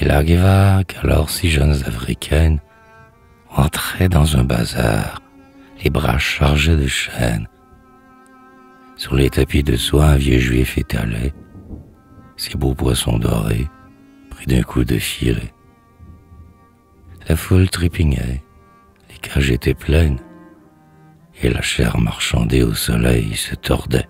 Il arriva qu'alors six jeunes africaines entraient dans un bazar, les bras chargés de chaînes. Sur les tapis de soie, un vieux juif étalait ses beaux poissons dorés, pris d'un coup de filet. La foule trépignait, les cages étaient pleines, et la chair marchandée au soleil se tordait.